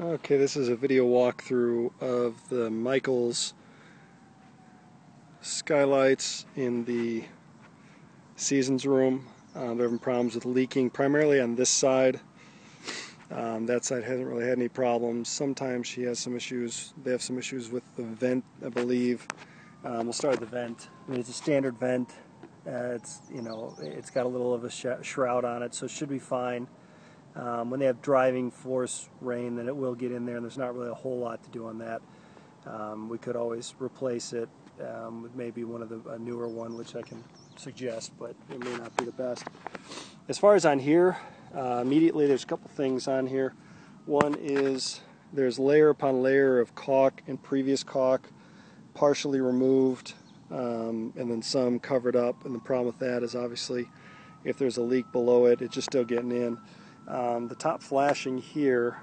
Okay, this is a video walkthrough of the Michaels skylights in the seasons room. Um, they're having problems with leaking, primarily on this side. Um, that side hasn't really had any problems. Sometimes she has some issues. They have some issues with the vent, I believe. Um, we'll start with the vent. I mean, it's a standard vent. Uh, it's you know, it's got a little of a sh shroud on it, so it should be fine. Um, when they have driving force rain, then it will get in there, and there's not really a whole lot to do on that. Um, we could always replace it um, with maybe one of the a newer one, which I can suggest, but it may not be the best. As far as on here, uh, immediately there's a couple things on here. One is there's layer upon layer of caulk and previous caulk, partially removed, um, and then some covered up. And the problem with that is obviously if there's a leak below it, it's just still getting in. Um, the top flashing here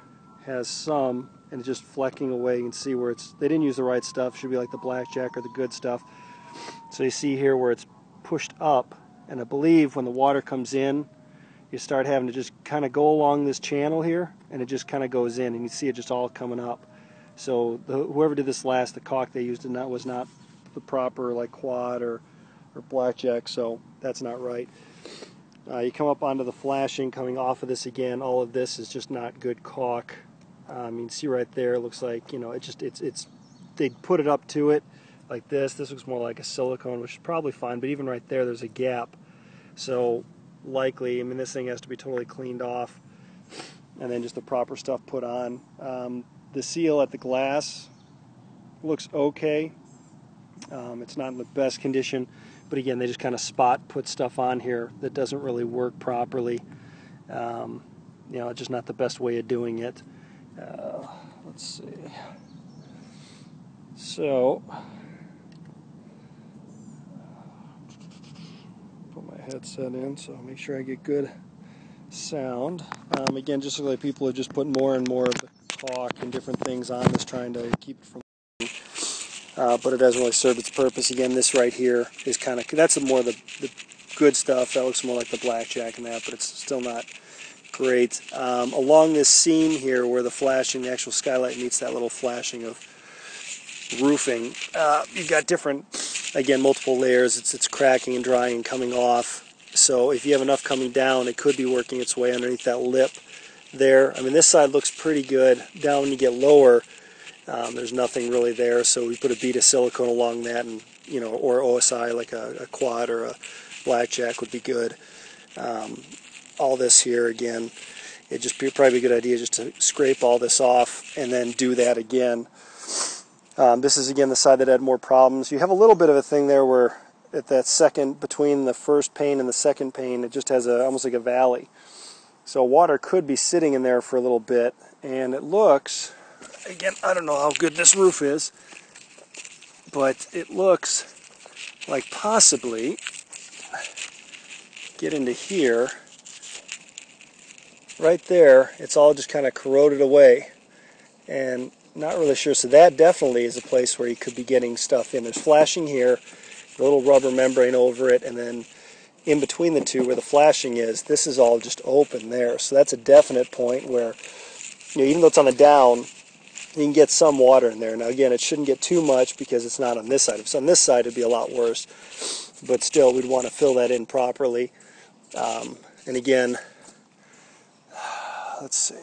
has some, and it's just flecking away. You can see where it's, they didn't use the right stuff. It should be like the blackjack or the good stuff. So you see here where it's pushed up, and I believe when the water comes in, you start having to just kind of go along this channel here, and it just kind of goes in, and you see it just all coming up. So the, whoever did this last, the caulk they used that was not the proper like quad or, or blackjack, so that's not right. Uh, you come up onto the flashing coming off of this again. All of this is just not good caulk. Um, you can see right there. It looks like you know it just it's it's they put it up to it like this. This looks more like a silicone, which is probably fine. But even right there, there's a gap. So likely, I mean, this thing has to be totally cleaned off, and then just the proper stuff put on. Um, the seal at the glass looks okay. Um, it's not in the best condition. But again, they just kind of spot put stuff on here that doesn't really work properly. Um, you know, just not the best way of doing it. Uh, let's see. So, put my headset in so make sure I get good sound. Um, again, just like people are just putting more and more of the caulk and different things on this, trying to keep it from uh, but it doesn't really serve its purpose. Again, this right here is kind of, that's more the, the good stuff. That looks more like the blackjack and that, but it's still not great. Um, along this seam here where the flashing, the actual skylight meets that little flashing of roofing, uh, you've got different, again, multiple layers. It's, it's cracking and drying and coming off. So if you have enough coming down, it could be working its way underneath that lip there. I mean, this side looks pretty good. Down when you get lower, um, there's nothing really there, so we put a bead of silicone along that, and you know, or OSI like a, a quad or a blackjack would be good. Um, all this here again, it just be probably a good idea just to scrape all this off and then do that again. Um, this is again the side that had more problems. You have a little bit of a thing there where at that second between the first pane and the second pane, it just has a almost like a valley. So water could be sitting in there for a little bit, and it looks again, I don't know how good this roof is, but it looks like possibly get into here. Right there it's all just kind of corroded away and not really sure. So that definitely is a place where you could be getting stuff in. There's flashing here a little rubber membrane over it and then in between the two where the flashing is this is all just open there. So that's a definite point where you know even though it's on the down you can get some water in there. Now again, it shouldn't get too much because it's not on this side. If it's on this side, it'd be a lot worse. But still, we'd want to fill that in properly. Um, and again, let's see.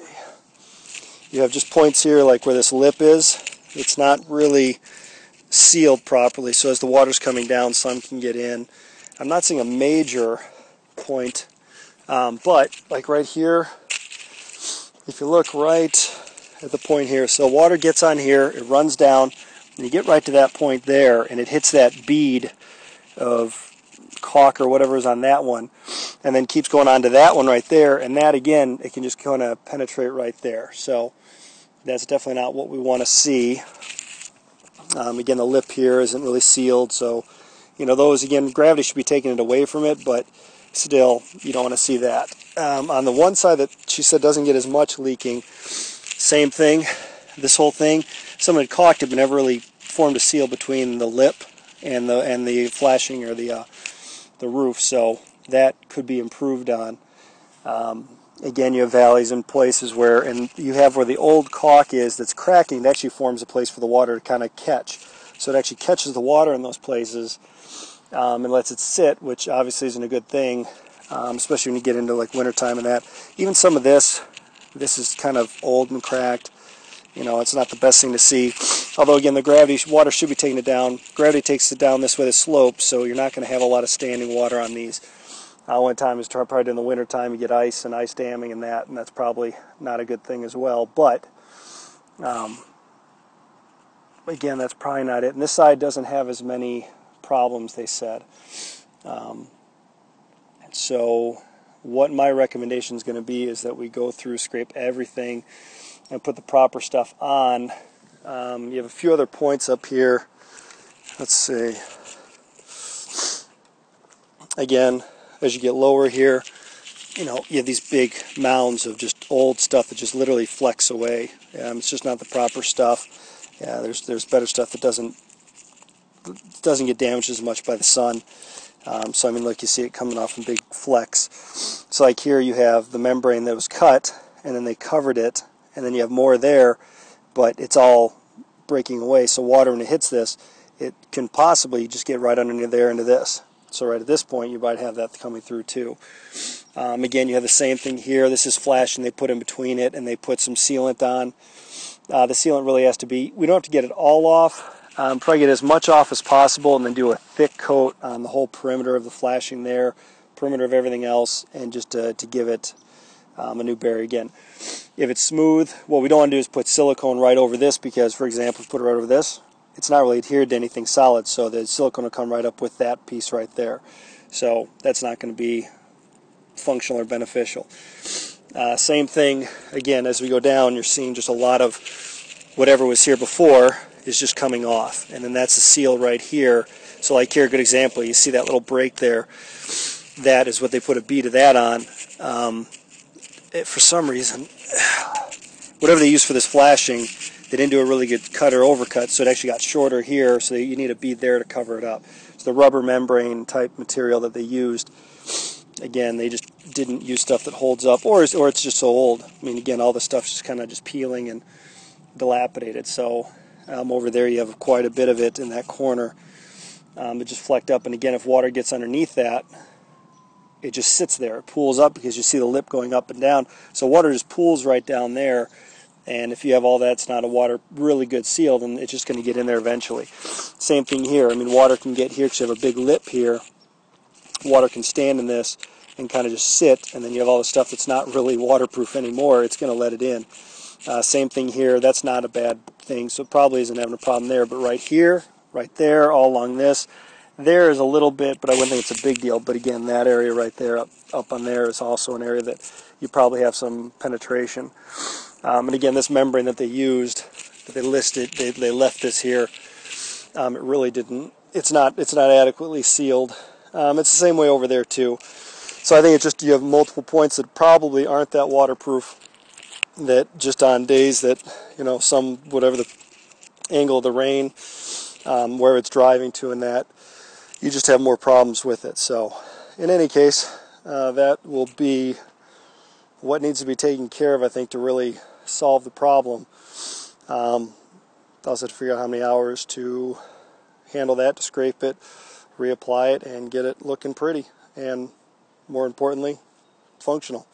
You have just points here like where this lip is. It's not really sealed properly, so as the water's coming down, some can get in. I'm not seeing a major point, um, but like right here, if you look right at the point here. So water gets on here, it runs down, and you get right to that point there, and it hits that bead of caulk or whatever is on that one, and then keeps going on to that one right there, and that again, it can just kind of penetrate right there. So that's definitely not what we want to see. Um, again, the lip here isn't really sealed, so you know those again, gravity should be taking it away from it, but still, you don't want to see that. Um, on the one side that she said doesn't get as much leaking, same thing, this whole thing. Someone had caulked it but never really formed a seal between the lip and the and the flashing or the uh, the roof. So that could be improved on. Um, again, you have valleys and places where, and you have where the old caulk is that's cracking. It actually forms a place for the water to kind of catch. So it actually catches the water in those places um, and lets it sit, which obviously isn't a good thing, um, especially when you get into like wintertime and that. Even some of this, this is kind of old and cracked. You know, it's not the best thing to see. Although again, the gravity water should be taking it down. Gravity takes it down this way the slope, so you're not going to have a lot of standing water on these. Uh, one time is probably in the winter time you get ice and ice damming and that, and that's probably not a good thing as well. But um, again, that's probably not it. And this side doesn't have as many problems, they said. Um, so what my recommendation is going to be is that we go through, scrape everything, and put the proper stuff on. Um, you have a few other points up here. Let's see. Again, as you get lower here, you know, you have these big mounds of just old stuff that just literally flex away. Um, it's just not the proper stuff. Yeah, there's there's better stuff that doesn't doesn't get damaged as much by the sun. Um, so I mean, look, you see it coming off in big flecks. So like here, you have the membrane that was cut, and then they covered it, and then you have more there, but it's all breaking away. So water, when it hits this, it can possibly just get right underneath there into this. So right at this point, you might have that coming through too. Um, again, you have the same thing here. This is flashing. They put in between it, and they put some sealant on. Uh, the sealant really has to be. We don't have to get it all off. Um, probably get as much off as possible, and then do a thick coat on the whole perimeter of the flashing there, perimeter of everything else, and just to, to give it um, a new barrier again. If it's smooth, what we don't want to do is put silicone right over this because, for example, put it right over this, it's not really adhered to anything solid, so the silicone will come right up with that piece right there. So that's not going to be functional or beneficial. Uh, same thing, again, as we go down, you're seeing just a lot of whatever was here before is just coming off. And then that's the seal right here. So like here, a good example, you see that little break there. That is what they put a bead of that on. Um, it, for some reason, whatever they use for this flashing, they didn't do a really good cut or overcut, so it actually got shorter here, so you need a bead there to cover it up. It's the rubber membrane type material that they used. Again, they just didn't use stuff that holds up, or, or it's just so old. I mean, again, all the stuff's just kind of just peeling and dilapidated. So um, over there you have quite a bit of it in that corner. Um, it just flecked up, and again, if water gets underneath that, it just sits there. It pools up because you see the lip going up and down. So water just pools right down there and if you have all that, it's not a water really good seal, then it's just going to get in there eventually. Same thing here. I mean, water can get here because you have a big lip here. Water can stand in this and kind of just sit, and then you have all the stuff that's not really waterproof anymore. It's going to let it in. Uh, same thing here. That's not a bad thing, so probably isn't having a problem there. But right here, right there, all along this, there is a little bit, but I wouldn't think it's a big deal. But again, that area right there, up, up on there, is also an area that you probably have some penetration. Um, and again, this membrane that they used, that they listed, they, they left this here. Um, it really didn't. It's not. It's not adequately sealed. Um, it's the same way over there too. So I think it's just you have multiple points that probably aren't that waterproof. That just on days that you know some whatever the angle of the rain, um, where it's driving to, and that you just have more problems with it. So in any case, uh, that will be what needs to be taken care of. I think to really solve the problem. Um, I also had to figure out how many hours to handle that, to scrape it, reapply it, and get it looking pretty, and more importantly, functional.